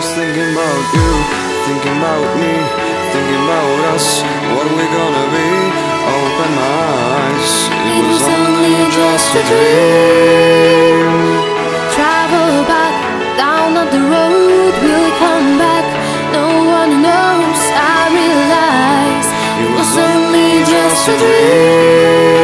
was thinking about you, thinking about me, thinking about us. What are we gonna be? Open my eyes. It was only just a dream. Travel back down on the road, will it come back? No one knows. I realize it was only just a dream.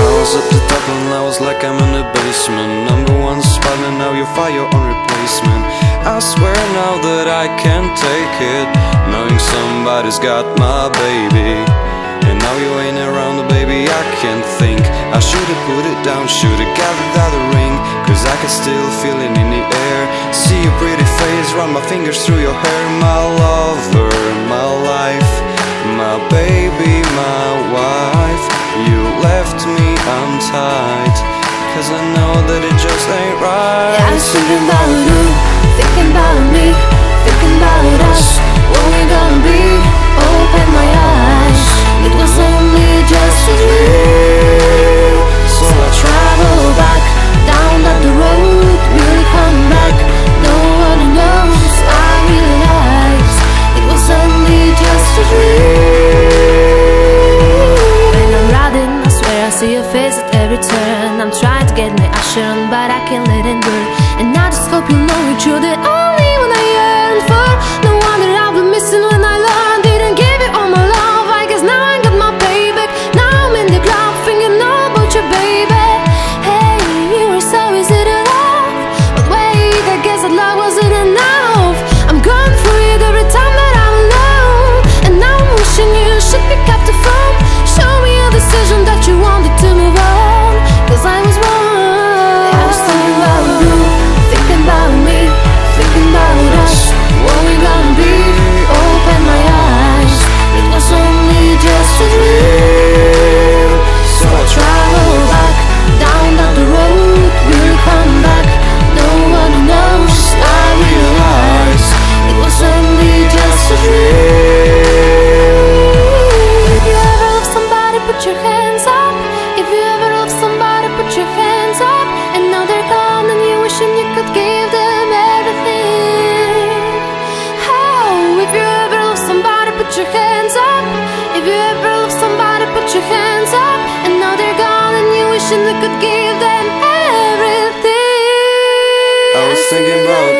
I was at the top and Like I'm in the basement. Number one spot and now you find your own replacement. I swear now that I can't take it, knowing somebody's got my baby. And now you ain't around, the baby, I can't think. I should've put it down, should've gathered out the ring. Cause I can still feel it in the air. See your pretty face, run my fingers through your hair. My lover, my life, my baby, my right. I was at every turn. I'm trying to get my Usher on, but I can't let it burn. And I just hope you know true that only when I yearn for the put your hands up. If you ever love somebody, put your hands up. And now they're gone, and you're wishing you could give them everything. Oh, if you ever love somebody, put your hands up. If you ever love somebody, put your hands up. And now they're gone, and you're wishing you could give them everything. I was thinking about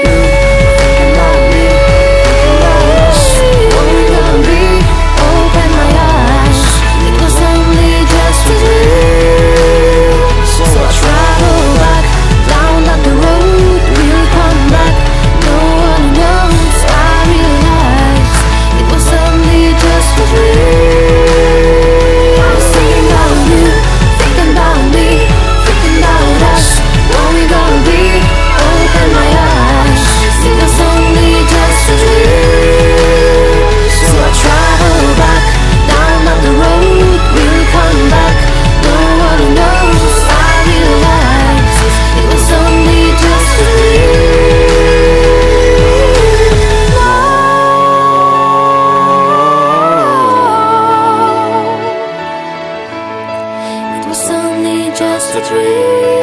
dream.